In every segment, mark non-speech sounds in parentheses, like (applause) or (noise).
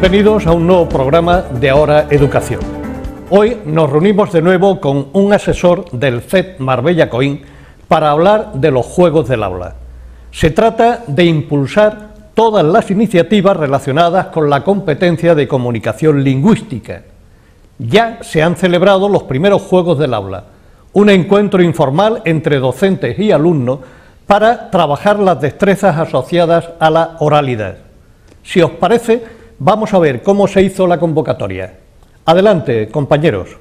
Bienvenidos a un nuevo programa de Ahora Educación. Hoy nos reunimos de nuevo con un asesor del FED Marbella Coín para hablar de los juegos del aula. Se trata de impulsar todas las iniciativas relacionadas con la competencia de comunicación lingüística. Ya se han celebrado los primeros Juegos del Aula, un encuentro informal entre docentes y alumnos para trabajar las destrezas asociadas a la oralidad. Si os parece, vamos a ver cómo se hizo la convocatoria. Adelante, compañeros.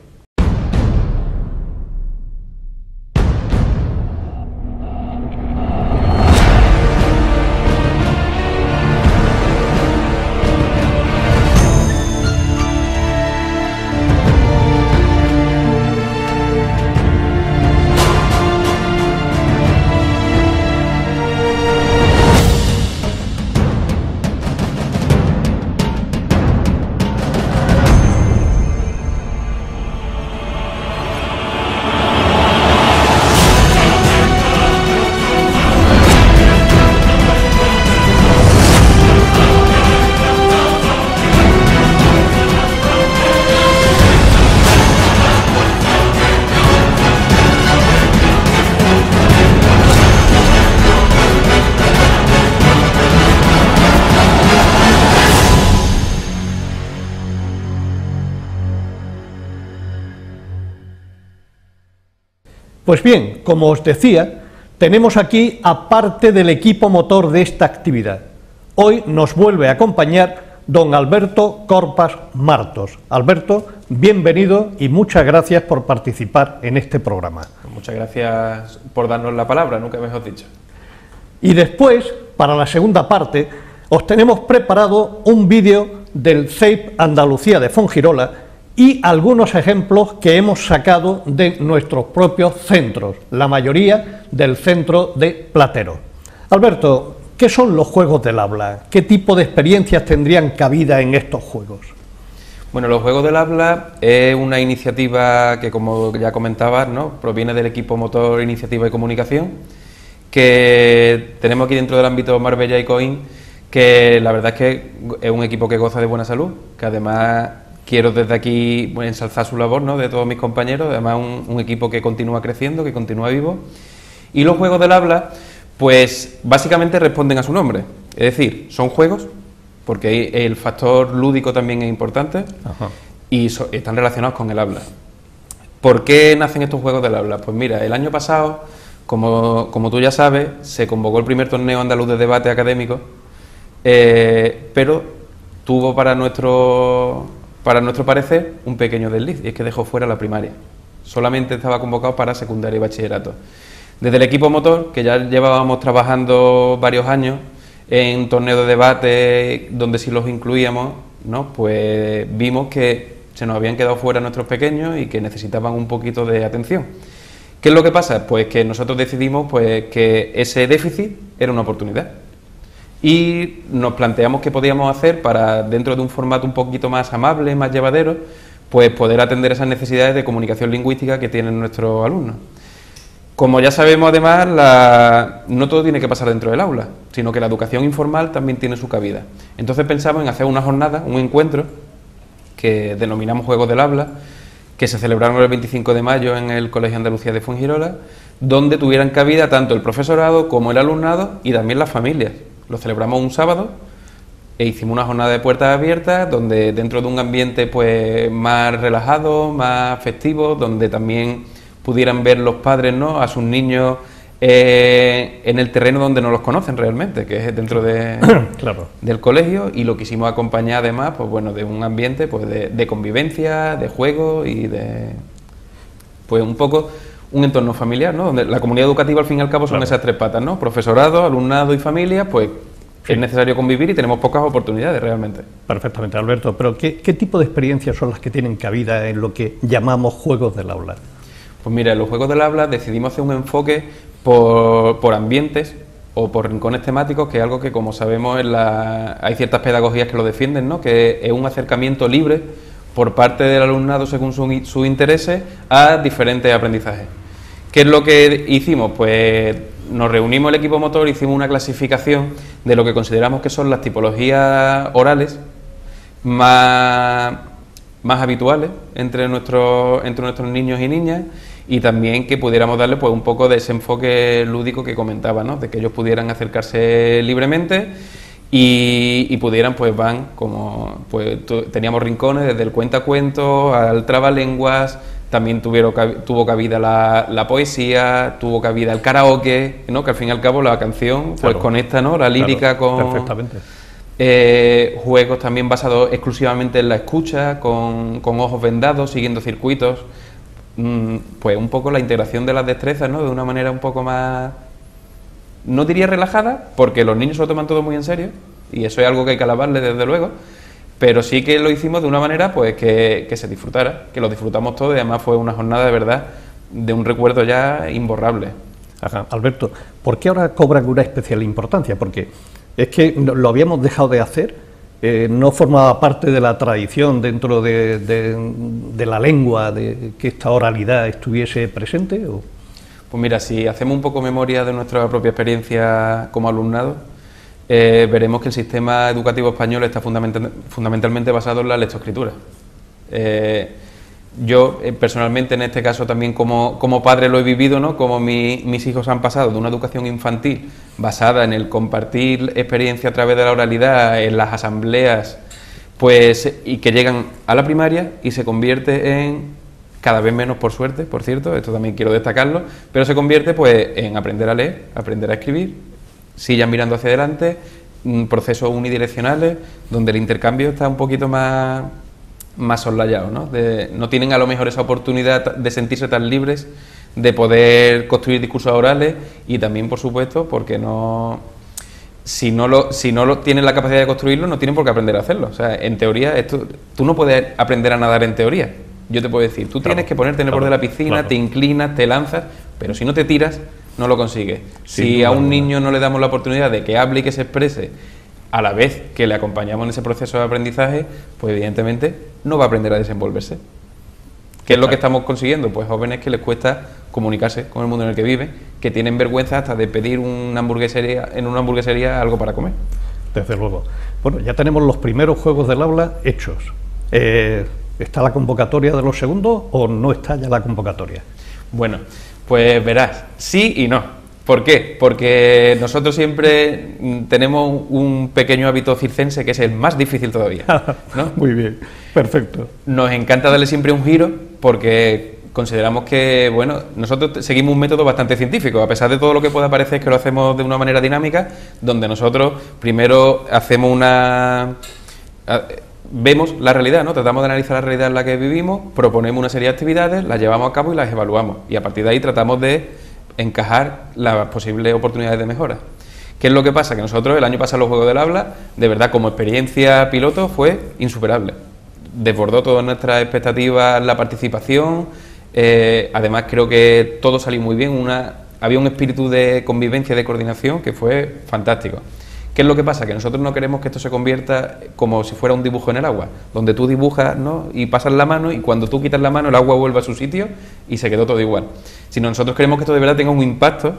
Pues bien, como os decía, tenemos aquí a parte del equipo motor de esta actividad. Hoy nos vuelve a acompañar don Alberto Corpas Martos. Alberto, bienvenido y muchas gracias por participar en este programa. Muchas gracias por darnos la palabra, nunca mejor dicho. Y después, para la segunda parte, os tenemos preparado un vídeo del CEIP Andalucía de Fongirola y algunos ejemplos que hemos sacado de nuestros propios centros, la mayoría del centro de Platero. Alberto, ¿qué son los juegos del habla? ¿Qué tipo de experiencias tendrían cabida en estos juegos? Bueno, los Juegos del Habla es una iniciativa que, como ya comentabas, ¿no? proviene del equipo motor Iniciativa y Comunicación, que tenemos aquí dentro del ámbito Marbella y Coin, que la verdad es que es un equipo que goza de buena salud, que además quiero desde aquí ensalzar su labor ¿no? de todos mis compañeros, además un, equipo que continúa creciendo, que continúa vivo. Y los juegos del habla, pues básicamente responden a su nombre, es decir, son juegos, porque el factor lúdico también es importante, y están relacionados con el habla. ¿Por qué nacen estos juegos del habla? Pues mira, el año pasado, como, como tú ya sabes, se convocó el primer torneo andaluz de debate académico, eh, pero tuvo para nuestro para nuestro parecer, un pequeño desliz, y es que dejó fuera la primaria. Solamente estaba convocado para secundaria y bachillerato. Desde el equipo motor, que ya llevábamos trabajando varios años en torneos de debate donde sí los incluíamos, ¿no? pues vimos que se nos habían quedado fuera nuestros pequeños y que necesitaban un poquito de atención. ¿Qué es lo que pasa? Pues que nosotros decidimos pues, que ese déficit era una oportunidad y nos planteamos qué podíamos hacer para, dentro de un formato un poquito más amable, más llevadero, pues poder atender esas necesidades de comunicación lingüística que tienen nuestros alumnos. Como ya sabemos, además, no todo tiene que pasar dentro del aula, sino que la educación informal también tiene su cabida. Entonces pensamos en hacer una jornada, un encuentro, que denominamos Juegos del Habla, que se celebraron el 25 de mayo en el Colegio Andalucía de Fuengirola, donde tuvieran cabida tanto el profesorado como el alumnado y también las familias. Lo celebramos un sábado e hicimos una jornada de puertas abiertas donde dentro de un ambiente pues más relajado, más festivo, donde también pudieran ver los padres ¿no? a sus niños eh, en el terreno donde no los conocen realmente, que es dentro de, (coughs) del colegio, y lo quisimos acompañar además pues bueno, de un ambiente pues, de, convivencia, de juego y de pues un poco un entorno familiar, ¿no? Donde la comunidad educativa al fin y al cabo son esas tres patas, ¿no? Profesorado, alumnado y familia, pues es necesario convivir y tenemos pocas oportunidades realmente. Perfectamente, Alberto. Pero ¿qué, tipo de experiencias son las que tienen cabida en lo que llamamos juegos del aula? Pues mira, en los juegos del aula decidimos hacer un enfoque por, por ambientes o por rincones temáticos, que es algo que, como sabemos, en la, hay ciertas pedagogías que lo defienden, ¿no? que es un acercamiento libre por parte del alumnado según sus su intereses a diferentes aprendizajes. ¿Qué es lo que hicimos? Pues nos reunimos el equipo motor, hicimos una clasificación de lo que consideramos que son las tipologías orales más, más habituales entre nuestros, entre nuestros niños y niñas y también que pudiéramos darle pues un poco de ese enfoque lúdico que comentaba, ¿no? de que ellos pudieran acercarse libremente y, pudieran pues van como pues teníamos rincones desde el cuentacuentos al trabalenguas también tuvieron, tuvo cabida la, la, poesía, tuvo cabida el karaoke, ¿no? que al fin y al cabo la canción pues conecta ¿no? la lírica con... Perfectamente. Eh, juegos también basados exclusivamente en la escucha, con, con ojos vendados, siguiendo circuitos. Mm, pues un poco la integración de las destrezas, ¿no? De una manera un poco más... No diría relajada, porque los niños se lo toman todo muy en serio, y eso es algo que hay que alabarle desde luego, pero sí que lo hicimos de una manera pues que, se disfrutara, que lo disfrutamos todo y además fue una jornada de verdad de un recuerdo ya imborrable. Alberto, ¿por qué ahora cobran una especial importancia? Porque es que lo habíamos dejado de hacer, eh, no formaba parte de la tradición dentro de, la lengua, de que esta oralidad estuviese presente. ¿o? Pues mira, si hacemos un poco memoria de nuestra propia experiencia como alumnado, eh, veremos que el sistema educativo español está fundamentalmente basado en la lectoescritura. Eh, yo eh, personalmente en este caso también como, padre lo he vivido, ¿no? como mis hijos han pasado de una educación infantil basada en el compartir experiencia a través de la oralidad, en las asambleas, pues y que llegan a la primaria y se convierte en cada vez menos por suerte, por cierto, esto también quiero destacarlo, pero se convierte pues en aprender a leer, aprender a escribir, sillas mirando hacia adelante, procesos unidireccionales, donde el intercambio está un poquito más, más soslayado, ¿no? no tienen a lo mejor esa oportunidad de sentirse tan libres, de poder construir discursos orales y también, por supuesto, porque no... Si no, lo, si no lo tienen la capacidad de construirlo, no tienen por qué aprender a hacerlo. O sea, en teoría, esto, tú no puedes aprender a nadar en teoría. Yo te puedo decir, tú tienes que ponerte en el borde de la piscina, te inclinas, te lanzas, pero si no te tiras, no lo consigue. si a un niño no le damos la oportunidad de que hable y que se exprese a la vez que le acompañamos en ese proceso de aprendizaje, pues evidentemente no va a aprender a desenvolverse. ¿Qué es lo que estamos consiguiendo? Pues jóvenes que les cuesta comunicarse con el mundo en el que viven, que tienen vergüenza hasta de pedir una hamburguesería, en una hamburguesería algo para comer. Desde luego. Bueno, ya tenemos los primeros juegos del aula hechos. Eh, ¿Está la convocatoria de los segundos o no está ya la convocatoria? Bueno, pues verás, sí y no. ¿Por qué? Porque nosotros siempre mm, tenemos un pequeño hábito circense que es el más difícil todavía. (laughs) ¿no? Muy bien, perfecto. Nos encanta darle siempre un giro porque consideramos que, bueno, nosotros seguimos un método bastante científico, a pesar de todo lo que pueda parecer que lo hacemos de una manera dinámica, donde nosotros primero hacemos una vemos la realidad, ¿no? Tratamos de analizar la realidad en la que vivimos, proponemos una serie de actividades, las llevamos a cabo y las evaluamos. Y a partir de ahí tratamos de encajar las posibles oportunidades de mejora. ¿Qué es lo que pasa? Que nosotros el año pasado los Juegos del Habla, de verdad como experiencia piloto, fue insuperable. Desbordó todas nuestras expectativas la participación, eh, además creo que todo salió muy bien, una, había un espíritu de convivencia, de coordinación que fue fantástico. ¿Qué es lo que pasa? Que nosotros no queremos que esto se convierta como si fuera un dibujo en el agua, donde tú dibujas ¿no? y pasas la mano y cuando tú quitas la mano el agua vuelve a su sitio y se quedó todo igual. Sino nosotros queremos que esto de verdad tenga un impacto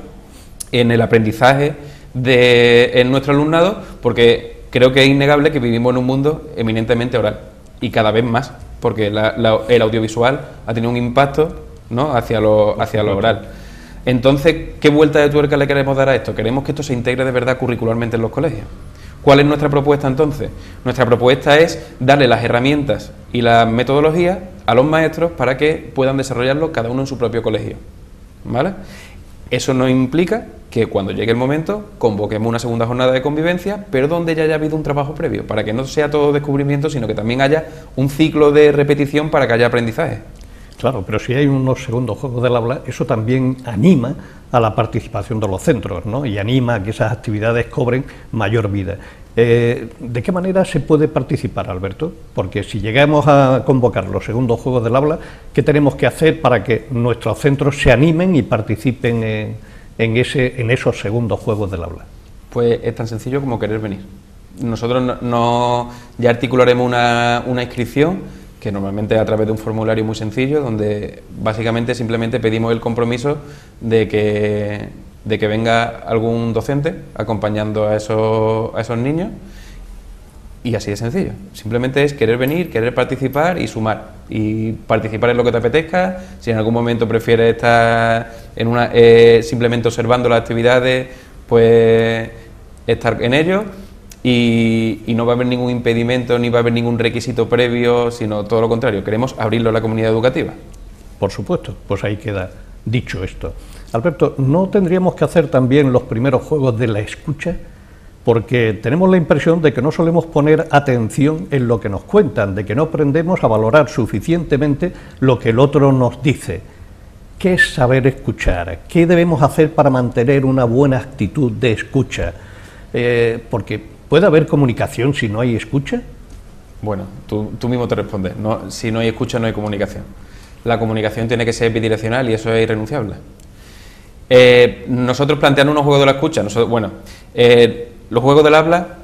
en el aprendizaje de en nuestro alumnado, porque creo que es innegable que vivimos en un mundo eminentemente oral y cada vez más, porque el audiovisual ha tenido un impacto ¿no? hacia, lo, hacia lo oral. Entonces, ¿qué vuelta de tuerca le queremos dar a esto? Queremos que esto se integre de verdad curricularmente en los colegios. ¿Cuál es nuestra propuesta entonces? Nuestra propuesta es darle las herramientas y las metodologías a los maestros para que puedan desarrollarlo cada uno en su propio colegio. ¿Vale? Eso no implica que cuando llegue el momento convoquemos una segunda jornada de convivencia, pero donde ya haya habido un trabajo previo, para que no sea todo descubrimiento, sino que también haya un ciclo de repetición para que haya aprendizaje. Claro, pero si hay unos segundos juegos del aula, eso también anima a la participación de los centros, ¿no? Y anima a que esas actividades cobren mayor vida. Eh, ¿De qué manera se puede participar, Alberto? Porque si llegamos a convocar los segundos juegos del aula, ¿qué tenemos que hacer para que nuestros centros se animen y participen en, ese, en esos segundos juegos del aula? Pues es tan sencillo como querer venir. Nosotros no, ya articularemos una inscripción que normalmente a través de un formulario muy sencillo, donde básicamente simplemente pedimos el compromiso de que, de que venga algún docente acompañando a esos, a esos niños Y así de sencillo. Simplemente es querer venir, querer participar y sumar. Y participar en lo que te apetezca. Si en algún momento prefieres estar en una, eh, simplemente observando las actividades, pues estar en ello. Y, no va a haber ningún impedimento ni va a haber ningún requisito previo, sino todo lo contrario. Queremos abrirlo a la comunidad educativa. Por supuesto, pues ahí queda dicho esto. Alberto, ¿no tendríamos que hacer también los primeros juegos de la escucha? porque tenemos la impresión de que no solemos poner atención en lo que nos cuentan, de que no aprendemos a valorar suficientemente lo que el otro nos dice. ¿Qué es saber escuchar? ¿Qué debemos hacer para mantener una buena actitud de escucha? Eh, porque puede haber comunicación si no hay escucha. Bueno, tú, mismo te respondes. No, si no hay escucha, no hay comunicación. La comunicación tiene que ser bidireccional y eso es irrenunciable. Eh, nosotros planteando unos juegos de la escucha, nosotros, bueno, eh, los juegos del habla,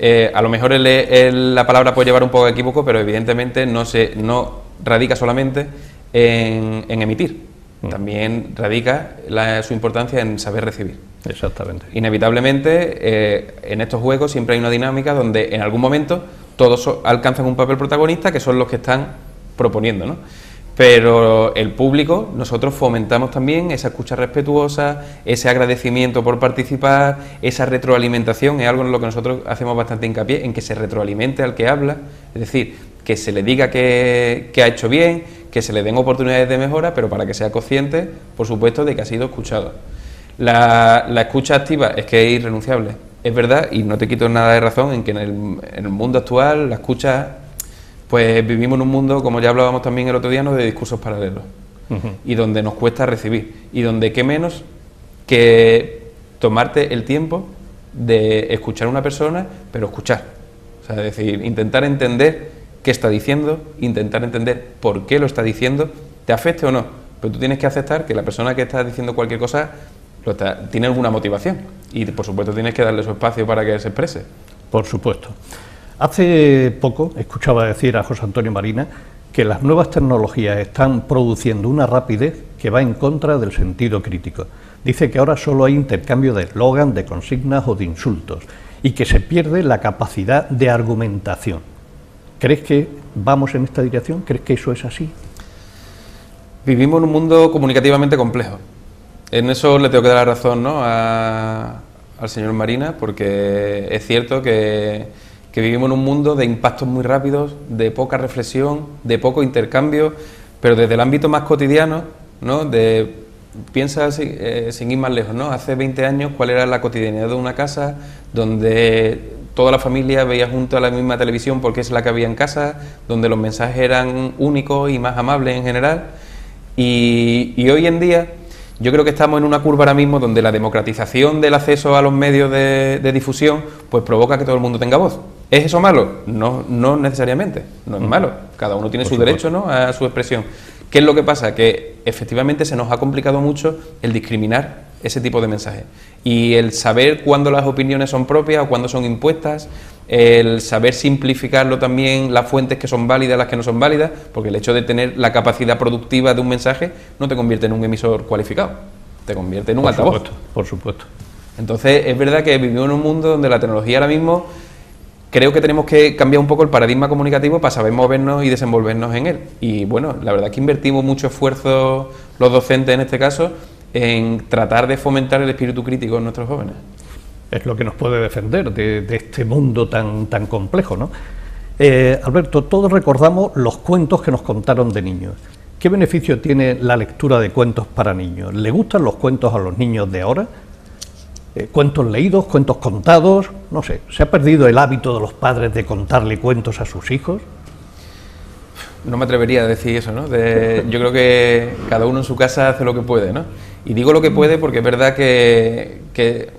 eh, a lo mejor la palabra puede llevar un poco de equívoco, pero evidentemente no, se, no radica solamente en, emitir, mm. también radica su importancia en saber recibir. Exactamente. Inevitablemente, eh, en estos juegos siempre hay una dinámica donde en algún momento todos alcanzan un papel protagonista que son los que están proponiendo, ¿no? Pero el público, nosotros fomentamos también esa escucha respetuosa, ese agradecimiento por participar, esa retroalimentación, es algo en lo que nosotros hacemos bastante hincapié, en que se retroalimente al que habla, es decir, que se le diga que, ha hecho bien, que se le den oportunidades de mejora, pero para que sea consciente, por supuesto, de que ha sido escuchado. La, escucha activa es que es irrenunciable. Es verdad, y no te quito nada de razón, en que en el, en el mundo actual la escucha pues vivimos en un mundo, como ya hablábamos también el otro día, de discursos paralelos. Y donde nos cuesta recibir. Y donde qué menos que tomarte el tiempo de escuchar a una persona, pero escuchar. O sea, es decir, intentar entender qué está diciendo, intentar entender por qué lo está diciendo, te afecte o no. Pero tú tienes que aceptar que la persona que está diciendo cualquier cosa tiene alguna motivación. Y por supuesto tienes que darle su espacio para que se exprese. Por supuesto. Hace poco escuchaba decir a José Antonio Marina que las nuevas tecnologías están produciendo una rapidez que va en contra del sentido crítico. Dice que ahora solo hay intercambio de eslogan, de consignas o de insultos y que se pierde la capacidad de argumentación. ¿Crees que vamos en esta dirección? ¿Crees que eso es así? Vivimos en un mundo comunicativamente complejo. En eso le tengo que dar la razón ¿no? al señor Marina, porque es cierto que que vivimos en un mundo de impactos muy rápidos, de poca reflexión, de poco intercambio, pero desde el ámbito más cotidiano, ¿no? De, piensa eh, sin ir más lejos, ¿no? Hace 20 años, ¿cuál era la cotidianidad de una casa donde toda la familia veía junto a la misma televisión porque es la que había en casa, donde los mensajes eran únicos y más amables en general? Y, hoy en día yo creo que estamos en una curva ahora mismo donde la democratización del acceso a los medios de, de difusión pues provoca que todo el mundo tenga voz. ¿Es eso malo? No, no necesariamente, no es malo. Cada uno tiene su derecho ¿no? a su expresión. ¿Qué es lo que pasa? Que efectivamente se nos ha complicado mucho el discriminar ese tipo de mensajes. Y el saber cuándo las opiniones son propias o cuándo son impuestas, el saber simplificarlo también, las fuentes que son válidas, las que no son válidas, porque el hecho de tener la capacidad productiva de un mensaje no te convierte en un emisor cualificado, te convierte en un altavoz. por supuesto. Entonces, es verdad que vivimos en un mundo donde la tecnología ahora mismo creo que tenemos que cambiar un poco el paradigma comunicativo para saber movernos y desenvolvernos en él. Y bueno, la verdad es que invertimos mucho esfuerzo los docentes en este caso en tratar de fomentar el espíritu crítico en nuestros jóvenes. Es lo que nos puede defender de, este mundo tan, tan complejo, ¿no? Eh, Alberto, todos recordamos los cuentos que nos contaron de niños. ¿Qué beneficio tiene la lectura de cuentos para niños? ¿Le gustan los cuentos a los niños de ahora? Eh, cuentos leídos, cuentos contados, no sé, ¿se ha perdido el hábito de los padres de contarle cuentos a sus hijos? No me atrevería a decir eso, ¿no? yo creo que cada uno en su casa hace lo que puede, ¿no? Y digo lo que puede porque es verdad que,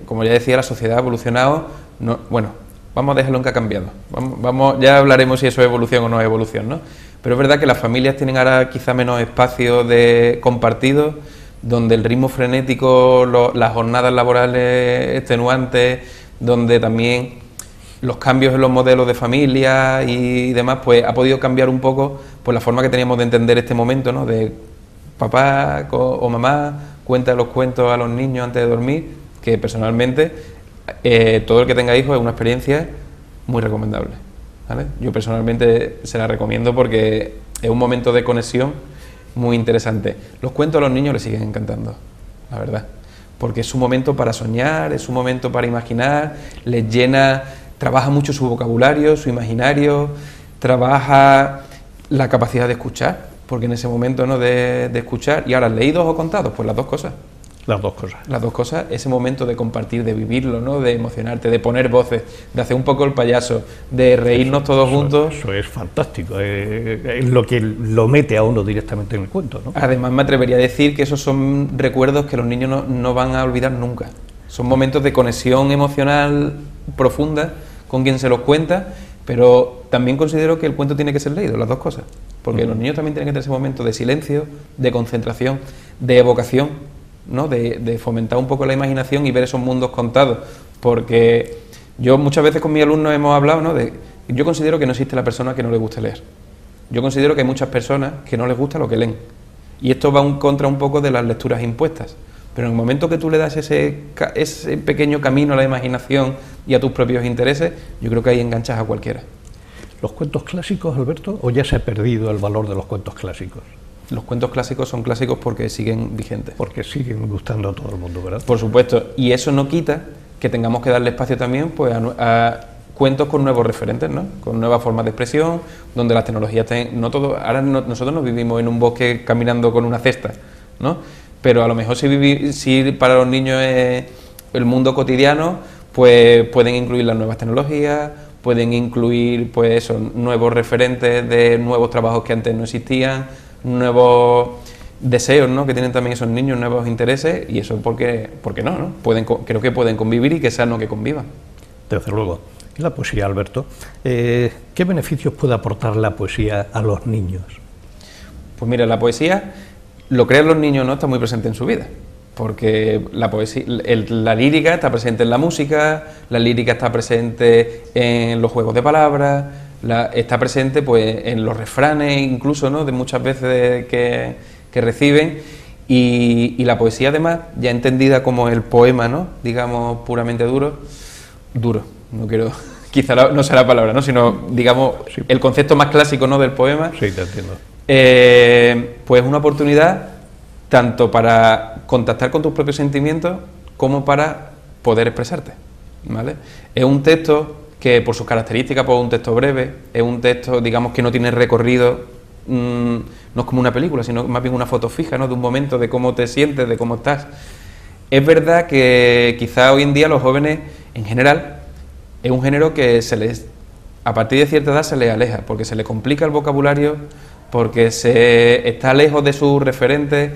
como ya decía, la sociedad ha evolucionado, no, bueno, vamos a dejarlo en que ha cambiado, vamos, vamos, ya hablaremos si eso es evolución o no es evolución, ¿no? Pero es verdad que las familias tienen ahora quizá menos espacio de compartido, donde el ritmo frenético, las jornadas laborales extenuantes, donde también los cambios en los modelos de familia y demás, pues ha podido cambiar un poco pues, la forma que teníamos de entender este momento, ¿no? De papá o mamá cuenta los cuentos a los niños antes de dormir, que personalmente eh, todo el que tenga hijos es una experiencia muy recomendable. ¿vale? Yo personalmente se la recomiendo porque es un momento de conexión muy interesante. Los cuentos a los niños les siguen encantando, la verdad, porque es un momento para soñar, es un momento para imaginar, les llena, trabaja mucho su vocabulario, su imaginario, trabaja la capacidad de escuchar, porque en ese momento ¿no? de, de escuchar, y ahora leídos o contados, pues las dos cosas. Las dos cosas. Las dos cosas, ese momento de compartir, de vivirlo, ¿no? de emocionarte, de poner voces, de hacer un poco el payaso, de reírnos todos juntos. Eso es fantástico, eh, es lo que lo mete a uno directamente en el cuento. ¿no? Además, me atrevería a decir que esos son recuerdos que los niños no, no van a olvidar nunca. Son momentos de conexión emocional profunda con quien se los cuenta, pero también considero que el cuento tiene que ser leído, las dos cosas. Porque los niños también tienen que tener ese momento de silencio, de concentración, de evocación ¿no? de, fomentar un poco la imaginación y ver esos mundos contados. Porque yo muchas veces con mis alumnos hemos hablado ¿no? de. Yo considero que no existe la persona que no le guste leer. Yo considero que hay muchas personas que no les gusta lo que leen. Y esto va en contra un poco de las lecturas impuestas. Pero en el momento que tú le das ese, ese pequeño camino a la imaginación y a tus propios intereses, yo creo que ahí enganchas a cualquiera. ¿Los cuentos clásicos, Alberto, o ya se ha perdido el valor de los cuentos clásicos? los cuentos clásicos son clásicos porque siguen vigentes. Porque siguen gustando a todo el mundo, ¿verdad? Por supuesto, y eso no quita que tengamos que darle espacio también pues, a, cuentos con nuevos referentes, ¿no? con nuevas formas de expresión, donde las tecnologías no todo, ahora nosotros no vivimos en un bosque caminando con una cesta, ¿no? Pero a lo mejor si, si para los niños es el mundo cotidiano, pues pueden incluir las nuevas tecnologías, pueden incluir pues eso, nuevos referentes de nuevos trabajos que antes no existían, nuevos deseos ¿no? que tienen también esos niños, nuevos intereses, y eso porque, porque no, ¿no? Pueden, creo que pueden convivir y que sea no que convivan. Desde luego. ¿Y la poesía, Alberto? Eh, ¿Qué beneficios puede aportar la poesía a los niños? Pues mira, la poesía, lo crean los niños no está muy presente en su vida, porque la poesía, la lírica está presente en la música, la lírica está presente en los juegos de palabras, está presente pues, en los refranes incluso, ¿no? de muchas veces que, reciben, y, la poesía además, ya entendida como el poema, ¿no? digamos, puramente duro, duro, no quiero, (laughs) quizá no sea la palabra, ¿no? sino, digamos, el concepto más clásico ¿no? del poema, sí, te entiendo. Eh, pues una oportunidad tanto para contactar con tus propios sentimientos como para poder expresarte. ¿vale? Es un texto que por sus características pues, es un texto breve, es un texto, digamos, que no tiene recorrido, mm, no es como una película, sino más bien una foto fija, ¿no? De un momento, de cómo te sientes, de cómo estás. Es verdad que quizá hoy en día los jóvenes, en general, es un género que se les, a partir de cierta edad se les aleja, porque se les complica el vocabulario, porque se está lejos de sus referentes,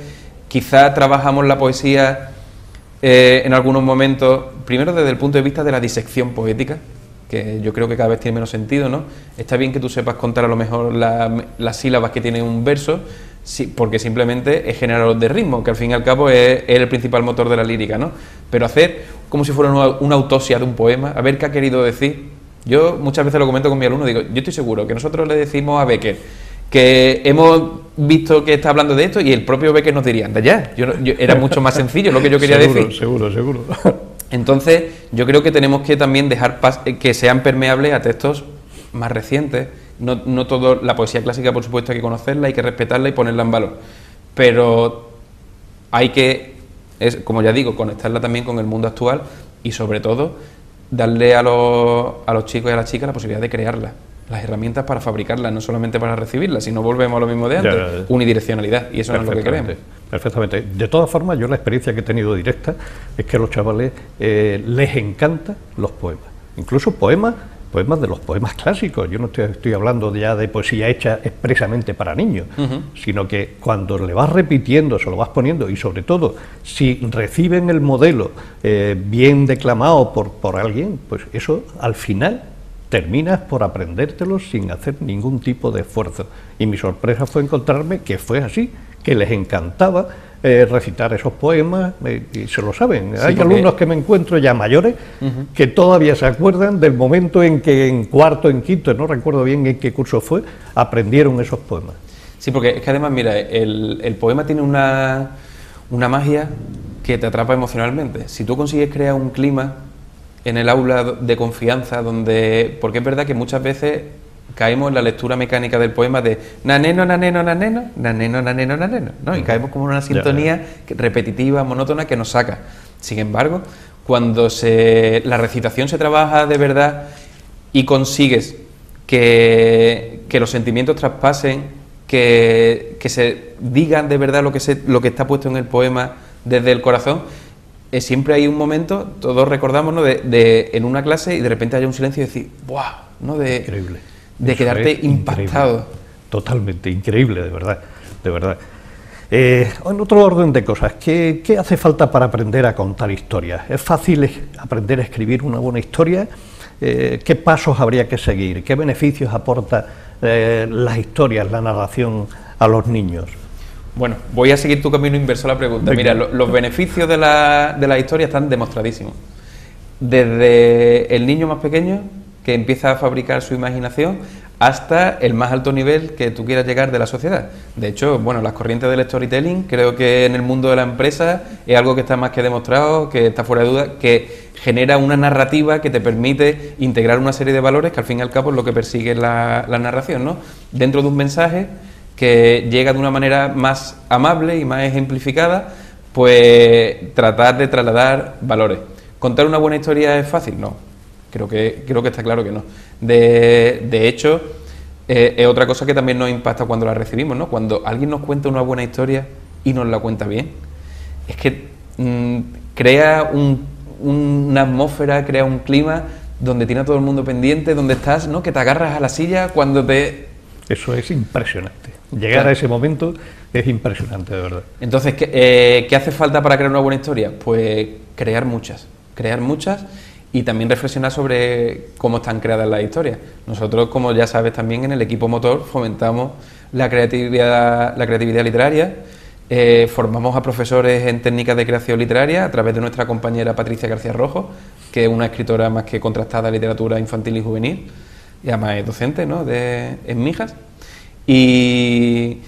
quizá trabajamos la poesía eh, en algunos momentos, primero desde el punto de vista de la disección poética, que yo creo que cada vez tiene menos sentido, ¿no? Está bien que tú sepas contar a lo mejor las sílabas que tiene un verso, sí, porque simplemente es generador de ritmo, que al fin y al cabo es, el principal motor de la lírica, ¿no? Pero hacer como si fuera una, autopsia de un poema, a ver qué ha querido decir. Yo muchas veces lo comento con mi alumno, digo, yo estoy seguro que nosotros le decimos a Becker que hemos visto que está hablando de esto y el propio Becker nos diría, anda ya, yo, era mucho más sencillo lo que yo quería decir. Seguro, seguro, seguro. Entonces, yo creo que tenemos que también dejar eh, que sean permeables a textos más recientes. No, no todo, la poesía clásica, por supuesto, hay que conocerla, hay que respetarla y ponerla en valor. Pero hay que, es, como ya digo, conectarla también con el mundo actual y, sobre todo, darle a los, a los chicos y a las chicas la posibilidad de crearla las herramientas para fabricarla, no solamente para recibirla, sino volvemos a lo mismo de antes, unidireccionalidad, y eso no es lo que queremos. Perfectamente. De todas formas, yo la experiencia que he tenido directa es que a los chavales eh, les encantan los poemas, incluso poemas poemas de los poemas clásicos. Yo no estoy, hablando ya de poesía hecha expresamente para niños, sino que cuando le vas repitiendo, se lo vas poniendo y sobre todo si reciben el modelo eh, bien declamado por, por alguien, pues eso al final terminas por aprendértelo sin hacer ningún tipo de esfuerzo. Y mi sorpresa fue encontrarme que fue así, que les encantaba eh, recitar esos poemas eh, y se lo saben. Hay alumnos que me encuentro ya mayores que todavía se acuerdan del momento en que en cuarto, en quinto, no recuerdo bien en qué curso fue, aprendieron esos poemas. Sí, porque es que además, mira, el, el poema tiene una, una magia que te atrapa emocionalmente. Si tú consigues crear un clima en el aula de confianza, donde, porque es verdad que muchas veces caemos en la lectura mecánica del poema de naneno, naneno, naneno, naneno, naneno, naneno, ¿no? Y caemos como en una sintonía repetitiva, monótona, que nos saca. Sin embargo, cuando se, la recitación se trabaja de verdad y consigues que, que los sentimientos traspasen, que, que, se digan de verdad lo que, se, lo que está puesto en el poema desde el corazón, eh, siempre hay un momento, todos recordamos, ¿no? de, de, en una clase y de repente haya un silencio y decir, ¡buah! ¿no? De, increíble. De quedarte impactado. Increíble. Totalmente, increíble, de verdad, de verdad. Eh, en otro orden de cosas, ¿qué, ¿qué, hace falta para aprender a contar historias? ¿Es fácil aprender a escribir una buena historia? Eh, ¿Qué pasos habría que seguir? ¿Qué beneficios aporta eh, las historias, la narración a los niños? Bueno, voy a seguir tu camino inverso a la pregunta. Mira, lo, los beneficios de la, de la historia están demostradísimos. Desde el niño más pequeño, que empieza a fabricar su imaginación, hasta el más alto nivel que tú quieras llegar de la sociedad. De hecho, bueno, las corrientes del storytelling creo que en el mundo de la empresa es algo que está más que demostrado, que está fuera de duda, que genera una narrativa que te permite integrar una serie de valores que al fin y al cabo es lo que persigue la, la narración, ¿no? Dentro de un mensaje que llega de una manera más amable y más ejemplificada, pues tratar de trasladar valores. ¿Contar una buena historia es fácil? No. Creo que, creo que está claro que no. De, de hecho, eh, es otra cosa que también nos impacta cuando la recibimos, ¿no? Cuando alguien nos cuenta una buena historia y nos la cuenta bien, es que mmm, crea un, una atmósfera, crea un clima donde tiene a todo el mundo pendiente, donde estás, ¿no? Que te agarras a la silla cuando te... Eso es impresionante. Llegar claro. a ese momento es impresionante, de verdad. Entonces, ¿qué, eh, ¿qué hace falta para crear una buena historia? Pues crear muchas, crear muchas y también reflexionar sobre cómo están creadas las historias. Nosotros, como ya sabes, también en el equipo motor fomentamos la creatividad, la creatividad literaria, eh, formamos a profesores en técnicas de creación literaria a través de nuestra compañera Patricia García Rojo, que es una escritora más que contrastada de literatura infantil y juvenil, y además es docente ¿no? de, en Mijas. Y,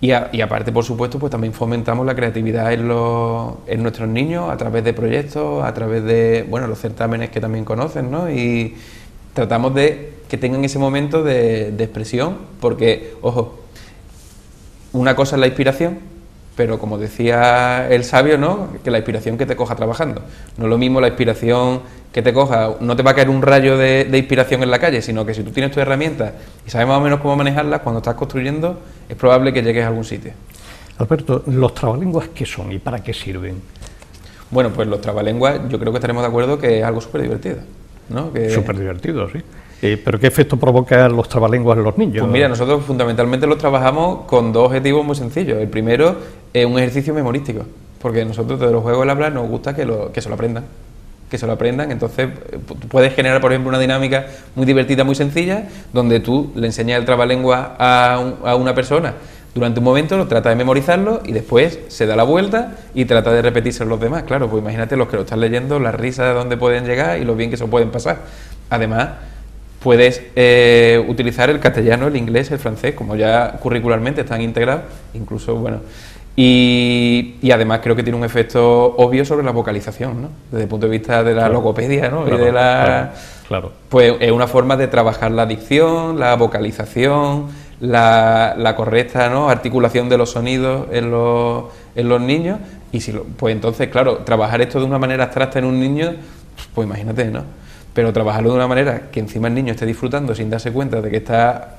y, a, y, aparte, por supuesto, pues también fomentamos la creatividad en, los, en, nuestros niños a través de proyectos, a través de bueno, los certámenes que también conocen, ¿no? Y tratamos de que tengan ese momento de, de expresión, porque, ojo, una cosa es la inspiración, pero como decía el sabio, ¿no? Que la inspiración que te coja trabajando. No es lo mismo la inspiración que te coja, no te va a caer un rayo de, de, inspiración en la calle, sino que si tú tienes tus herramientas y sabes más o menos cómo manejarlas, cuando estás construyendo, es probable que llegues a algún sitio. Alberto, ¿los trabalenguas qué son y para qué sirven? Bueno, pues los trabalenguas yo creo que estaremos de acuerdo que es algo súper divertido. ¿no? Que... Súper divertido, sí. Eh, ¿Pero qué efecto provocan los trabalenguas en los niños? Pues mira, nosotros fundamentalmente los trabajamos con dos objetivos muy sencillos. El primero es un ejercicio memorístico, porque nosotros de los juegos del habla nos gusta que, lo, que se lo aprendan. Que se lo aprendan, entonces puedes generar, por ejemplo, una dinámica muy divertida, muy sencilla, donde tú le enseñas el trabalengua a, a una persona durante un momento, lo trata de memorizarlo y después se da la vuelta y trata de repetirse los demás. Claro, pues imagínate los que lo están leyendo, las risas de dónde pueden llegar y lo bien que se pueden pasar. Además, puedes eh, utilizar el castellano, el inglés, el francés, como ya curricularmente están integrados, incluso, bueno, y, y, además creo que tiene un efecto obvio sobre la vocalización, ¿no? Desde el punto de vista de la claro. logopedia, ¿no? Claro, y de la, claro, claro, Pues es una forma de trabajar la dicción, la vocalización, la, la correcta ¿no? articulación de los sonidos en los, en los niños, y si lo, pues entonces, claro, trabajar esto de una manera abstracta en un niño, pues imagínate, ¿no? Pero trabajarlo de una manera que encima el niño esté disfrutando sin darse cuenta de que está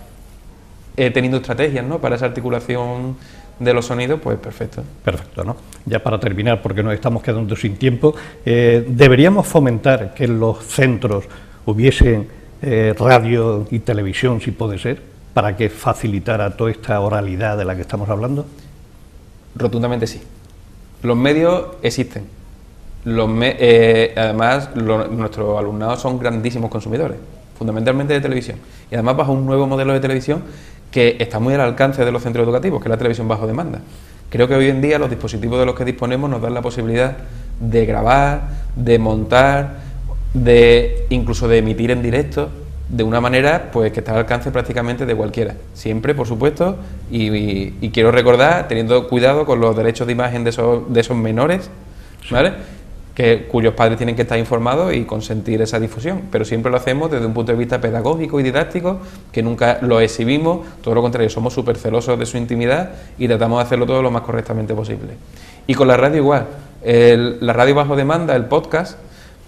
eh, teniendo estrategias ¿no? para esa articulación de los sonidos, pues perfecto. Perfecto, ¿no? Ya para terminar, porque nos estamos quedando sin tiempo, eh, ¿deberíamos fomentar que en los centros hubiesen eh, radio y televisión, si puede ser, para que facilitara toda esta oralidad de la que estamos hablando? Rotundamente sí. Los medios existen, los eh, además, lo, nuestros alumnados son grandísimos consumidores, fundamentalmente de televisión. Y además bajo un nuevo modelo de televisión que está muy al alcance de los centros educativos, que es la televisión bajo demanda. Creo que hoy en día los dispositivos de los que disponemos nos dan la posibilidad de grabar, de montar, de incluso de emitir en directo de una manera pues que está al alcance prácticamente de cualquiera. Siempre, por supuesto, y, y, y quiero recordar, teniendo cuidado con los derechos de imagen de esos, de esos menores, ¿vale? Que, cuyos padres tienen que estar informados y consentir esa difusión, pero siempre lo hacemos desde un punto de vista pedagógico y didáctico, que nunca lo exhibimos, todo lo contrario, somos súper celosos de su intimidad y tratamos de hacerlo todo lo más correctamente posible. Y con la radio igual, la radio bajo demanda, el podcast,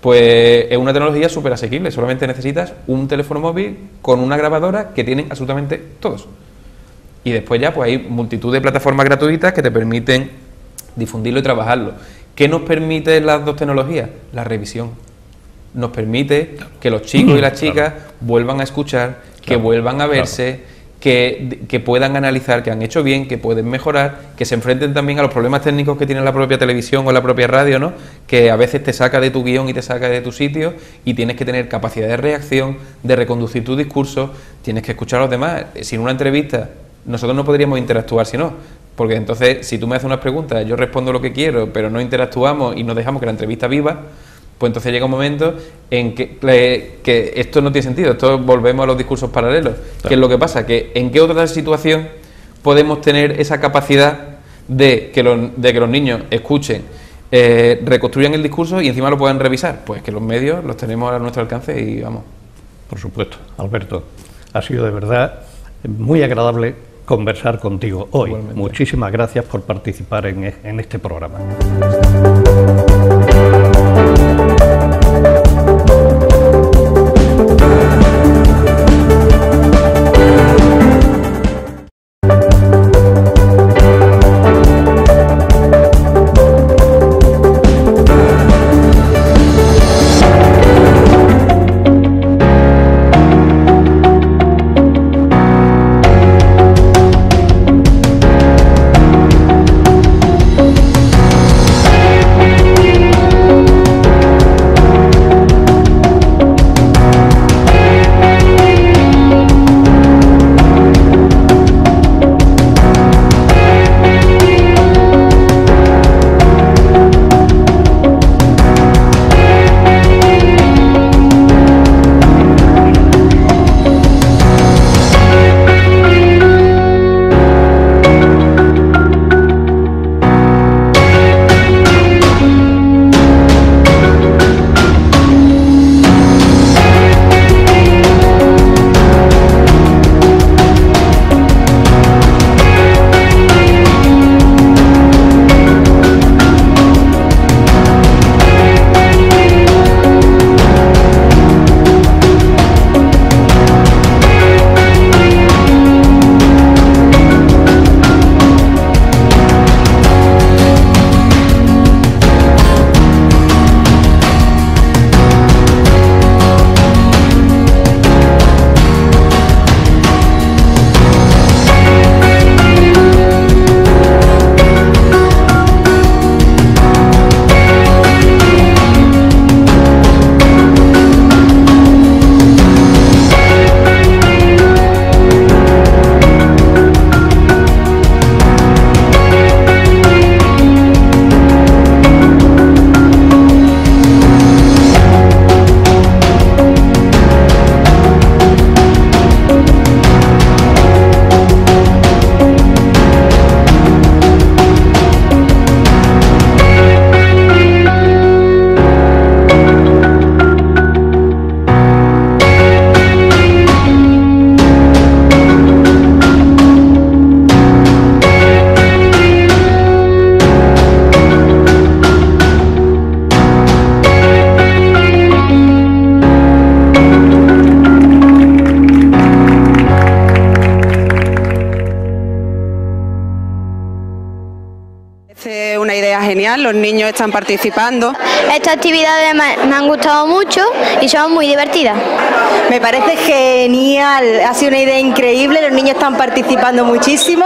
pues es una tecnología súper asequible, solamente necesitas un teléfono móvil con una grabadora que tienen absolutamente todos. Y después ya pues hay multitud de plataformas gratuitas que te permiten difundirlo y trabajarlo. ¿Qué nos permite las dos tecnologías? La revisión. Nos permite que los chicos y las chicas vuelvan a escuchar, que vuelvan a verse, que, puedan analizar que han hecho bien, que pueden mejorar, que se enfrenten también a los problemas técnicos que tiene la propia televisión o la propia radio, ¿no? que a veces te saca de tu guion y te saca de tu sitio y tienes que tener capacidad de reacción, de reconducir tu discurso, tienes que escuchar a los demás. Sin una entrevista nosotros no podríamos interactuar si no. Porque entonces, si tú me haces unas preguntas, yo respondo lo que quiero, pero no interactuamos y no dejamos que la entrevista viva, pues entonces llega un momento en que, que esto no tiene sentido. Esto volvemos a los discursos paralelos. ¿Qué es lo que pasa? Que en qué otra situación podemos tener esa capacidad de que los, de que los niños escuchen, eh, reconstruyan el discurso y encima lo puedan revisar. Pues que los medios los tenemos a nuestro alcance y vamos. Por supuesto, Alberto, ha sido de verdad muy agradable conversar contigo hoy. Muchísimas gracias por participar en, en este programa. Los niños están participando. Estas actividades me, han gustado mucho y son muy divertidas. Me parece genial, ha sido una idea increíble, los niños están participando muchísimo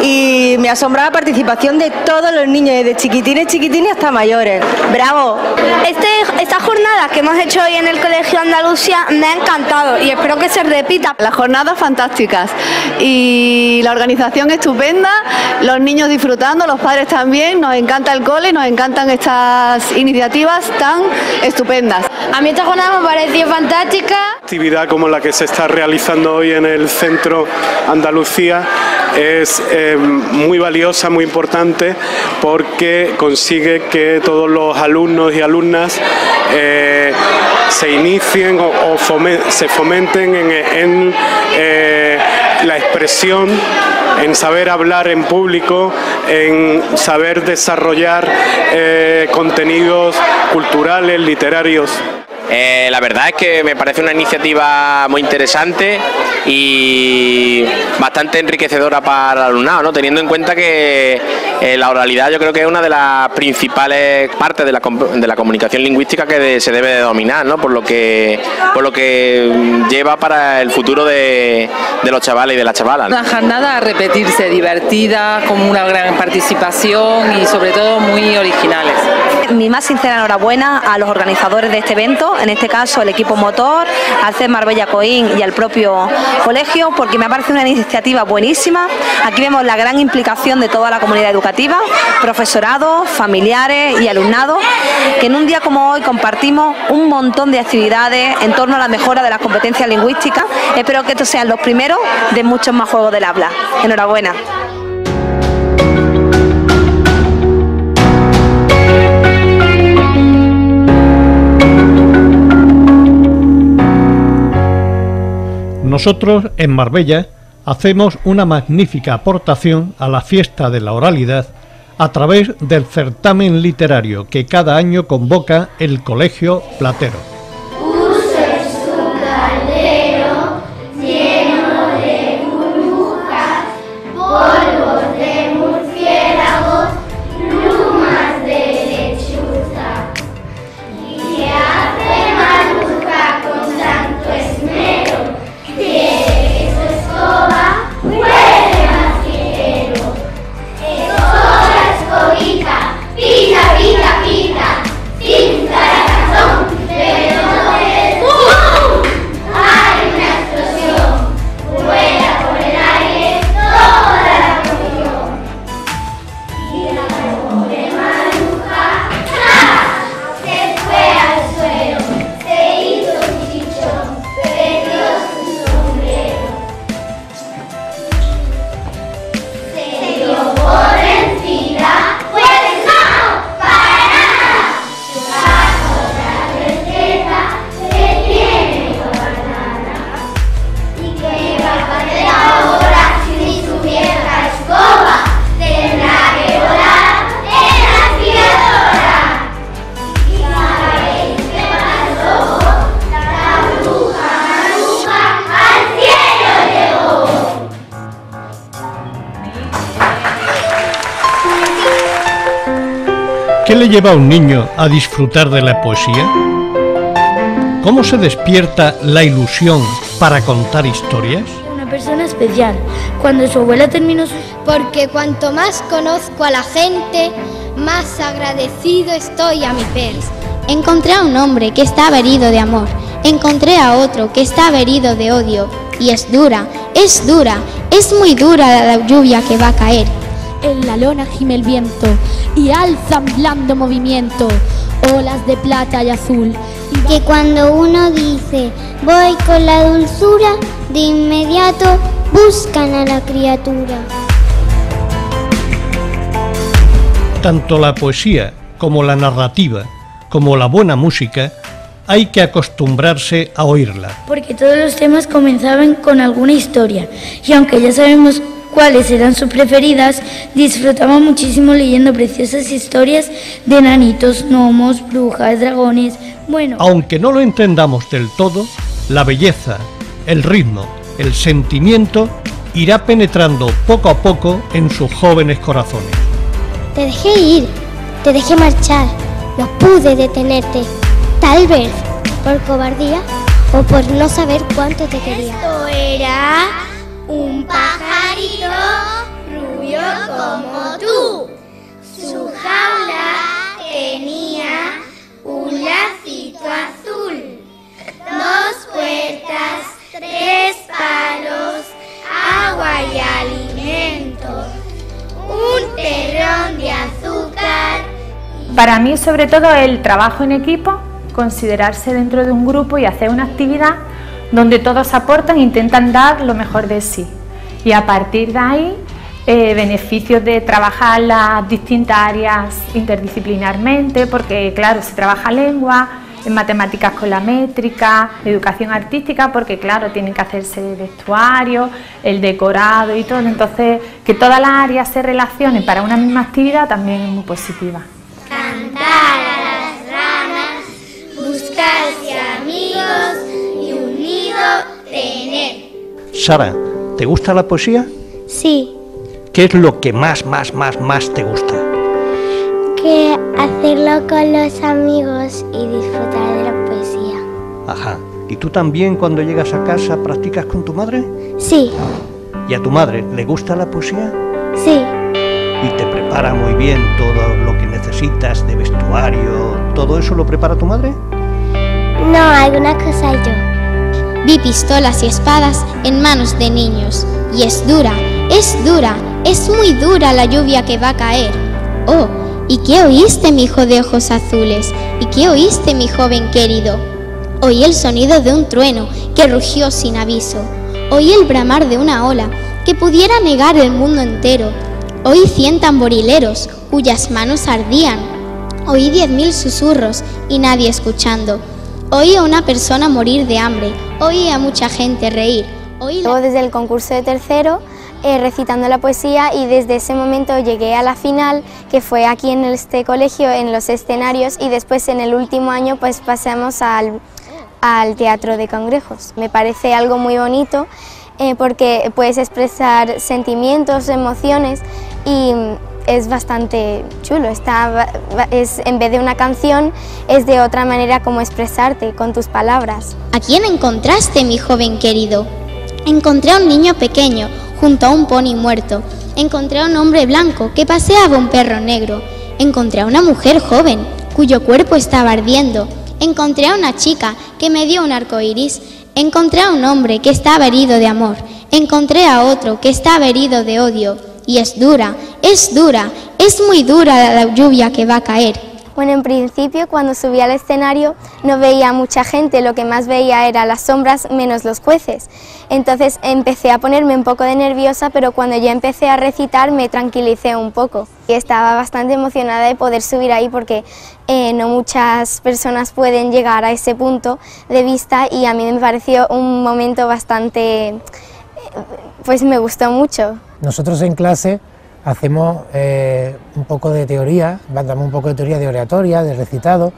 y me asombra la participación de todos los niños, desde chiquitines, chiquitines hasta mayores. ¡Bravo! Este, esta jornada que hemos hecho hoy en el Colegio Andalucía me ha encantado y espero que se repita. Las jornadas fantásticas y la organización estupenda, los niños disfrutando, los padres también, nos encanta encanta el cole, nos encantan estas iniciativas tan estupendas. A mí esta jornada me pareció fantástica. Actividad como la que se está realizando hoy en el centro Andalucía es eh, muy valiosa, muy importante, porque consigue que todos los alumnos y alumnas eh, se inicien o, se fomenten en, eh, la expresión en saber hablar en público, en saber desarrollar contenidos culturales, literarios. Eh, la verdad es que me parece una iniciativa muy interesante y bastante enriquecedora para el alumnado, ¿no? teniendo en cuenta que eh, la oralidad yo creo que es una de las principales partes de la, de la comunicación lingüística que se debe de dominar, ¿no? por, lo que, por lo que lleva para el futuro de, de los chavales y de las chavalas. Una jornada a repetirse, divertida, con una gran participación y sobre todo muy originales. Mi más sincera enhorabuena a los organizadores de este evento, en este caso el equipo motor, al CES Marbella Coín y al propio colegio, porque me ha parecido una iniciativa buenísima. Aquí vemos la gran implicación de toda la comunidad educativa, profesorado, familiares y alumnado, que en un día como hoy compartimos un montón de actividades en torno a la mejora de las competencias lingüísticas. Espero que estos sean los primeros de muchos más juegos del habla. Enhorabuena. Nosotros en Marbella hacemos una magnífica aportación a la fiesta de la oralidad a través del certamen literario que cada año convoca el Colegio Platero. Lleva a un niño a disfrutar de la poesía? ¿Cómo se despierta la ilusión para contar historias? Una persona especial. Cuando su abuela terminó su... Porque cuanto más conozco a la gente, más agradecido estoy a mi fe. Encontré a un hombre que estaba herido de amor. Encontré a otro que estaba herido de odio. Y es dura, es dura, es muy dura la lluvia que va a caer. En la lona gime el viento y alzan blando movimiento, olas de plata y azul. Que cuando uno dice voy con la dulzura, de inmediato buscan a la criatura. Tanto la poesía como la narrativa, como la buena música, hay que acostumbrarse a oírla. Porque todos los temas comenzaban con alguna historia, y aunque ya sabemos cuáles eran sus preferidas, disfrutaba muchísimo leyendo preciosas historias de nanitos, gnomos, brujas, dragones, bueno... Aunque no lo entendamos del todo, la belleza, el ritmo, el sentimiento irá penetrando poco a poco en sus jóvenes corazones. Te dejé ir, te dejé marchar, no pude detenerte, tal vez por cobardía o por no saber cuánto te quería. Esto era un pajarito rubio como tú. Su jaula tenía un lacito azul, dos puertas, tres palos, agua y alimento, un terrón de azúcar. Para mí sobre todo el trabajo en equipo, considerarse dentro de un grupo y hacer una actividad donde todos aportan e intentan dar lo mejor de sí. Y a partir de ahí, eh, beneficios de trabajar las distintas áreas interdisciplinarmente, porque claro, se trabaja lengua, en matemáticas con la métrica, educación artística, porque claro, tienen que hacerse vestuario, el decorado y todo. Entonces, que todas las áreas se relacionen para una misma actividad también es muy positiva. Sara, ¿te gusta la poesía? Sí, ¿Qué es lo que más, más, más, más te gusta? que hacerlo con los amigos y disfrutar de la poesía. Ajá. ¿Y tú también cuando llegas a casa practicas con tu madre? Sí, ¿Y a tu madre le gusta la poesía? sí, ¿Y te prepara muy bien todo lo que necesitas de vestuario? ¿Todo eso lo prepara tu madre? no, alguna cosa yo. Vi pistolas y espadas en manos de niños. Y es dura, es dura, es muy dura la lluvia que va a caer. Oh, ¿y qué oíste, mi hijo de ojos azules? ¿Y qué oíste, mi joven querido? Oí el sonido de un trueno que rugió sin aviso. Oí el bramar de una ola que pudiera negar el mundo entero. Oí cien tamborileros cuyas manos ardían. Oí diez mil susurros y nadie escuchando. Oí a una persona morir de hambre. Oí a mucha gente reír. Oí desde el concurso de tercero eh, recitando la poesía y desde ese momento llegué a la final que fue aquí en este colegio en los escenarios y después en el último año pues pasamos al, al teatro de cangrejos. Me parece algo muy bonito eh, porque puedes expresar sentimientos, emociones y es bastante chulo. Está, es, en vez de una canción es de otra manera como expresarte con tus palabras. ¿A quién encontraste, mi joven querido? Encontré a un niño pequeño junto a un pony muerto. Encontré a un hombre blanco que paseaba un perro negro. Encontré a una mujer joven cuyo cuerpo estaba ardiendo. Encontré a una chica que me dio un arco iris. Encontré a un hombre que estaba herido de amor. Encontré a otro que estaba herido de odio. Y es dura, es dura, es muy dura la lluvia que va a caer. Bueno, en principio cuando subí al escenario no veía mucha gente, lo que más veía era las sombras menos los jueces. Entonces empecé a ponerme un poco de nerviosa, pero cuando ya empecé a recitar me tranquilicé un poco. Y estaba bastante emocionada de poder subir ahí porque eh, no muchas personas pueden llegar a ese punto de vista y a mí me pareció un momento bastante, eh, pues me gustó mucho. Nosotros en clase hacemos eh, un poco de teoría, damos un poco de teoría de oratoria, de recitado,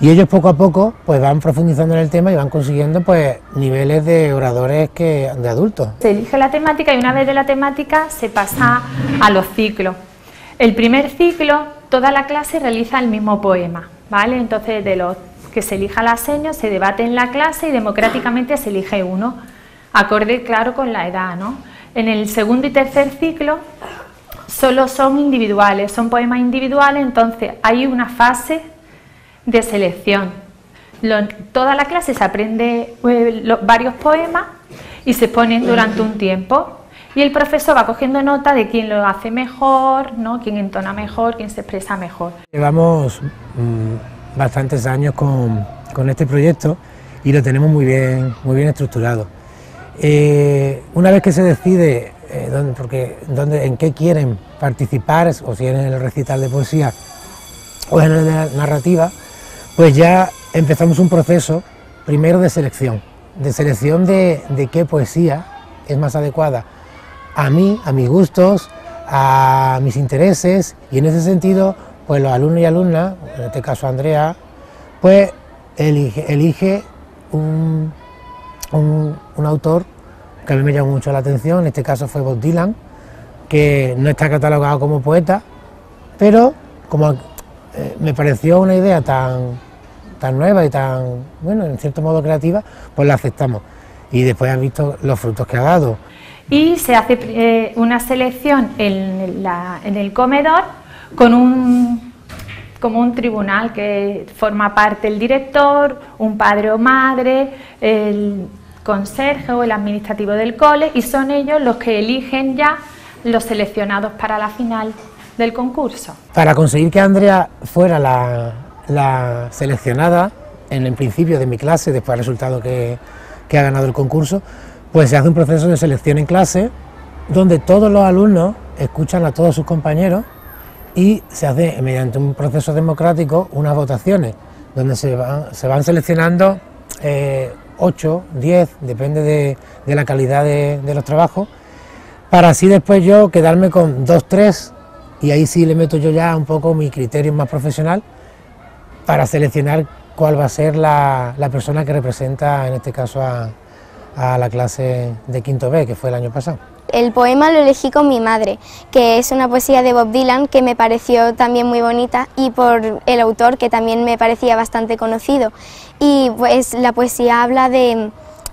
y ellos poco a poco pues van profundizando en el tema y van consiguiendo pues niveles de oradores que de adultos. Se elige la temática y una vez de la temática se pasa a los ciclos. El primer ciclo, toda la clase realiza el mismo poema, ¿vale? Entonces, de los que se elija la seño, se debate en la clase y democráticamente se elige uno, acorde, claro, con la edad, ¿no? En el segundo y tercer ciclo solo son individuales, son poemas individuales, entonces hay una fase de selección. Toda la clase se aprende eh, varios poemas y se ponen durante un tiempo. Y el profesor va cogiendo nota de quién lo hace mejor, ¿no? quién entona mejor, quién se expresa mejor. Llevamos mm, bastantes años con, con este proyecto y lo tenemos muy bien, muy bien estructurado. Eh, una vez que se decide eh, porque, dónde, en qué quieren participar, o si en el recital de poesía o en la narrativa, pues ya empezamos un proceso primero de selección, de selección de, de qué poesía es más adecuada a mí, a mis gustos, a mis intereses y en ese sentido, pues los alumnos y alumnas, en este caso Andrea, pues elige, elige un, un- autor que a mí me llamó mucho la atención, en este caso fue Bob Dylan, que no está catalogado como poeta, pero como eh, me pareció una idea tan, tan nueva y tan, bueno, en cierto modo creativa, pues la aceptamos. Y después han visto los frutos que ha dado. Y se hace eh, una selección en, la- en el comedor con un, como un tribunal que forma parte el director, un padre o madre, el conserje o el administrativo del cole y son ellos los que eligen ya los seleccionados para la final del concurso. Para conseguir que Andrea fuera la, seleccionada en el principio de mi clase, después del resultado que, ha ganado el concurso, pues se hace un proceso de selección en clase donde todos los alumnos escuchan a todos sus compañeros y se hace mediante un proceso democrático unas votaciones donde se van, se van seleccionando eh, 8, 10, depende de, la calidad de, los trabajos, para así después yo quedarme con 2, 3 y ahí sí le meto yo ya un poco mi criterio más profesional para seleccionar cuál va a ser la, persona que representa en este caso a, a la clase de quinto B, que fue el año pasado. El poema lo elegí con mi madre, que es una poesía de Bob Dylan que me pareció también muy bonita y por el autor que también me parecía bastante conocido. Y pues la poesía habla de,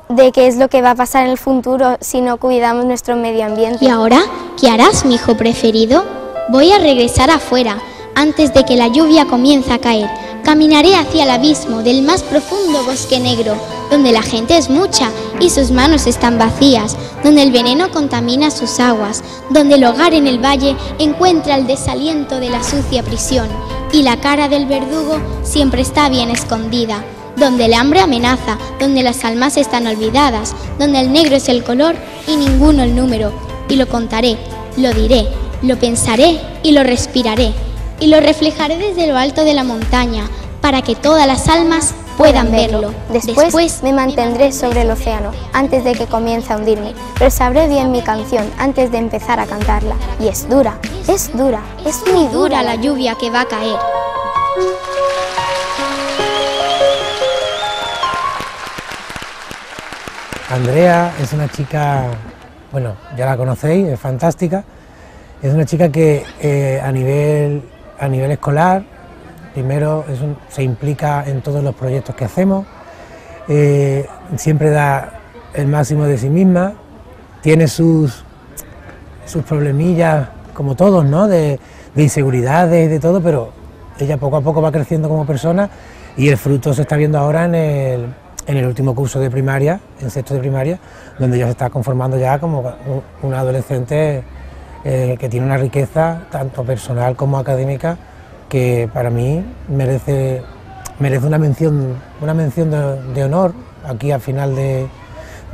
de qué es lo que va a pasar en el futuro si no cuidamos nuestro medio ambiente. ¿Y ahora qué harás, mi hijo preferido? Voy a regresar afuera antes de que la lluvia comience a caer. Caminaré hacia el abismo del más profundo bosque negro, donde la gente es mucha y sus manos están vacías, donde el veneno contamina sus aguas, donde el hogar en el valle encuentra el desaliento de la sucia prisión y la cara del verdugo siempre está bien escondida, donde el hambre amenaza, donde las almas están olvidadas, donde el negro es el color y ninguno el número, y lo contaré, lo diré, lo pensaré y lo respiraré y lo reflejaré desde lo alto de la montaña para que todas las almas puedan verlo. Después, me mantendré sobre el océano antes de que comience a hundirme, pero sabré bien mi canción antes de empezar a cantarla. Y es dura, es dura, es muy dura la lluvia que va a caer. Andrea es una chica, bueno, ya la conocéis, es fantástica. Es una chica que eh, a nivel a nivel escolar, primero se implica en todos los proyectos que hacemos, eh, siempre da el máximo de sí misma, tiene sus, sus problemillas, como todos, ¿no? de, inseguridades y de todo, pero ella poco a poco va creciendo como persona y el fruto se está viendo ahora en el, en el último curso de primaria, en sexto de primaria, donde ya se está conformando ya como una adolescente eh, que tiene una riqueza tanto personal como académica que para mí merece, merece una mención, una mención de, honor aquí al final de,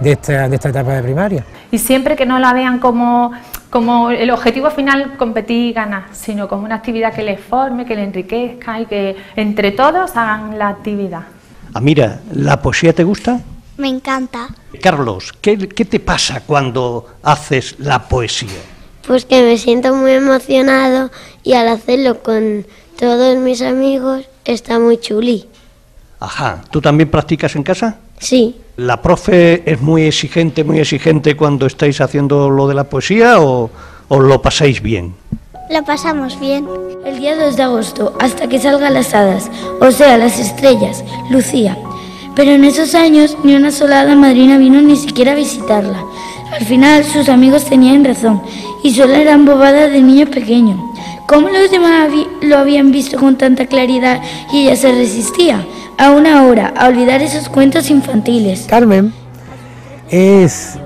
esta, etapa de primaria. Y siempre que no la vean como, como el objetivo final competir y ganar, sino como una actividad que les forme, que les enriquezca y que entre todos hagan la actividad. Ah, mira, ¿la poesía te gusta? Me encanta. Carlos, ¿qué, ¿qué te pasa cuando haces la poesía? Pues que me siento muy emocionado y al hacerlo con todos mis amigos está muy chuli. Ajá, ¿tú también practicas en casa? Sí. ¿La profe es muy exigente, muy exigente cuando estáis haciendo lo de la poesía o, o lo pasáis bien? Lo pasamos bien. El día 2 de agosto, hasta que salgan las hadas, o sea, las estrellas, Lucía. Pero en esos años ni una sola hada madrina vino ni siquiera a visitarla. Al final sus amigos tenían razón y solo eran bobadas de niños pequeños. ¿Cómo los demás lo habían visto con tanta claridad y ella se resistía? A una hora, a olvidar esos cuentos infantiles. Carmen es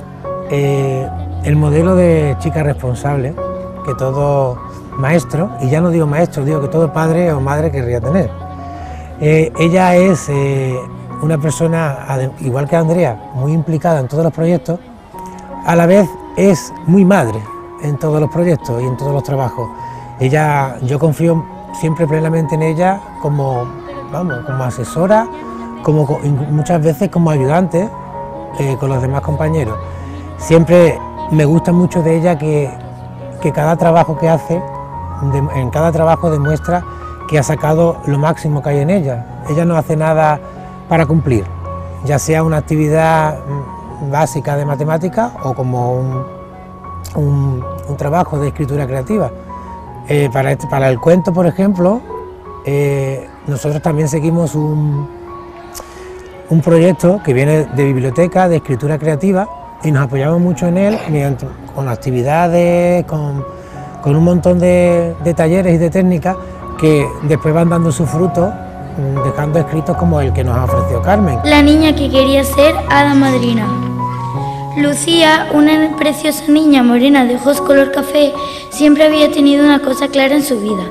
eh, el modelo de chica responsable que todo maestro, y ya no digo maestro, digo que todo padre o madre querría tener. Eh, ella es eh, una persona, igual que Andrea, muy implicada en todos los proyectos, a la vez es muy madre en todos los proyectos y en todos los trabajos. Ella, yo confío siempre plenamente en ella como, vamos, como asesora, como muchas veces como ayudante eh, con los demás compañeros. Siempre me gusta mucho de ella que, que cada trabajo que hace, en cada trabajo demuestra que ha sacado lo máximo que hay en ella. Ella no hace nada para cumplir, ya sea una actividad mm, básica de matemática o como un, trabajo de escritura creativa. Eh, para, este, para el cuento, por ejemplo, eh, nosotros también seguimos un, un proyecto que viene de biblioteca, de escritura creativa, y nos apoyamos mucho en él con actividades, con, con un montón de, de talleres y de técnicas que después van dando su fruto Mm, dejando escritos como el que nos ha ofrecido Carmen. La niña que quería ser hada madrina. Lucía, una preciosa niña morena de ojos color café, Siempre había tenido una cosa clara en su vida.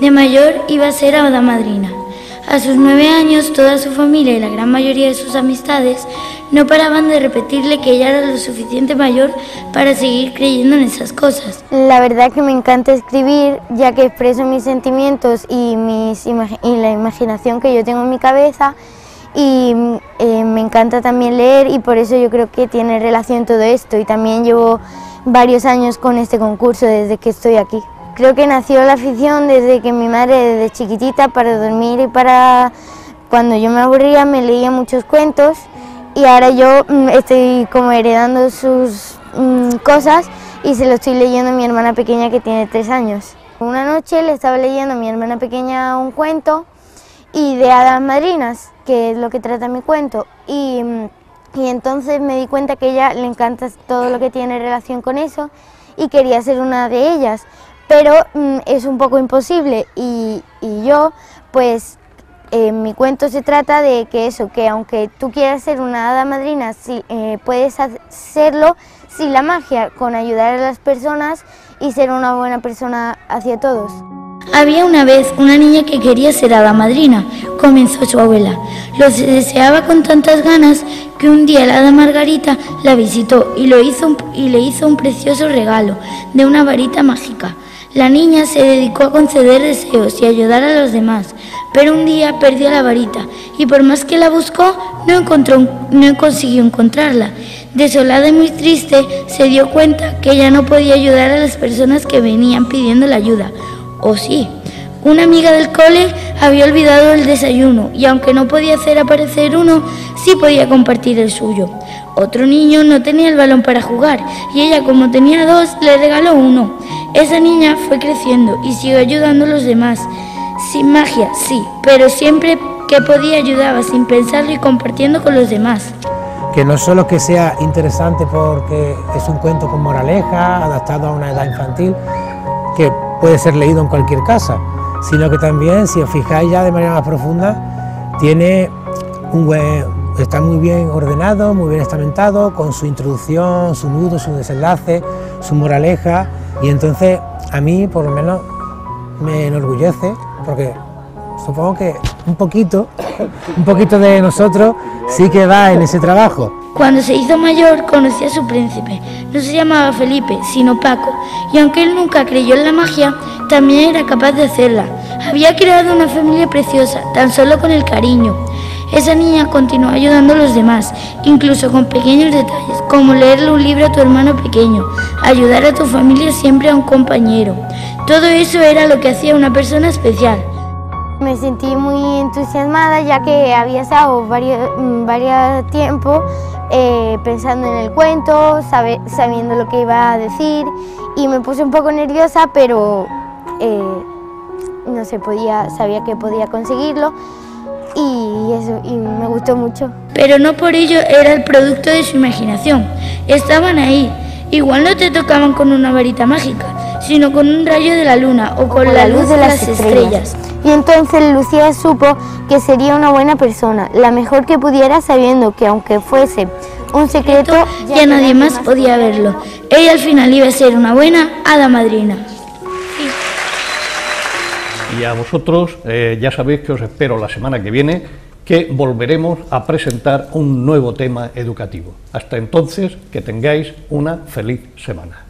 De mayor iba a ser hada madrina. A sus nueve años, toda su familia y la gran mayoría de sus amistades no paraban de repetirle que ella era lo suficiente mayor para seguir creyendo en esas cosas. La verdad que me encanta escribir, ya que expreso mis sentimientos y, mis y la imaginación que yo tengo en mi cabeza. Y eh, me encanta también leer y por eso yo creo que tiene relación todo esto. Y también llevo varios años con este concurso desde que estoy aquí. Creo que nació la afición desde que mi madre desde chiquitita para dormir y para cuando yo me aburría me leía muchos cuentos y ahora yo mm, estoy como heredando sus mm, cosas y se lo estoy leyendo a mi hermana pequeña que tiene tres años. Una noche le estaba leyendo a mi hermana pequeña un cuento y de hadas madrinas, que es lo que trata mi cuento, y, mm, y entonces me di cuenta que ella le encanta todo lo que tiene relación con eso y quería ser una de ellas. Pero mm, es un poco imposible. Y, yo, pues, en mi cuento se trata de que eso, que aunque tú quieras ser una hada madrina, si, eh, puedes hacerlo sin la magia, con ayudar a las personas y ser una buena persona hacia todos. Había una vez una niña que quería ser hada madrina, comenzó su abuela. Lo deseaba con tantas ganas que un día la hada Margarita la visitó y, y le hizo un precioso regalo de una varita mágica. La niña se dedicó a conceder deseos y ayudar a los demás, pero un día perdió la varita y por más que la buscó, no, encontró, no consiguió encontrarla. Desolada y muy triste, se dio cuenta que ya no podía ayudar a las personas que venían pidiendo la ayuda. ¿O sí? Una amiga del cole había olvidado el desayuno y aunque no podía hacer aparecer uno, sí podía compartir el suyo. Otro niño no tenía el balón para jugar y ella como tenía dos le regaló uno. Esa niña fue creciendo y siguió ayudando a los demás. Sin magia, sí, pero siempre que podía ayudaba sin pensarlo y compartiendo con los demás. Que no solo que sea interesante porque es un cuento con moraleja, adaptado a una edad infantil, que puede ser leído en cualquier casa, sino que también, si os fijáis ya de manera más profunda, tiene un buen, está muy bien ordenado, muy bien estamentado, con su introducción, su nudo, su desenlace, su moraleja, y entonces a mí por lo menos me enorgullece, porque supongo que un poquito, un poquito de nosotros sí que va en ese trabajo. Cuando se hizo mayor conocí a su príncipe. No se llamaba Felipe, sino Paco, y aunque él nunca creyó en la magia, también era capaz de hacerla. Había creado una familia preciosa, tan solo con el cariño. Esa niña continuó ayudando a los demás, incluso con pequeños detalles, como leerle un libro a tu hermano pequeño, ayudar a tu familia siempre a un compañero. Todo eso era lo que hacía una persona especial. Me sentí muy entusiasmada ya que había estado varios, mm, varios tiempo eh, pensando en el cuento, sabiendo lo que iba a decir y me puse un poco nerviosa, pero eh, no se podía, sabía que podía conseguirlo y eso, y me gustó mucho. Pero no por ello era el producto de su imaginación, estaban ahí. Igual no te tocaban con una varita mágica, sino con un rayo de la luna o con, la, luz, de las, estrellas. Y entonces Lucía supo que sería una buena persona, la mejor que pudiera sabiendo que aunque fuese un secreto, ya, nadie más podía verlo. Ella al final iba a ser una buena hada madrina. Y a vosotros eh, ya sabéis que os espero la semana que viene, que volveremos a presentar un nuevo tema educativo. Hasta entonces, que tengáis una feliz semana.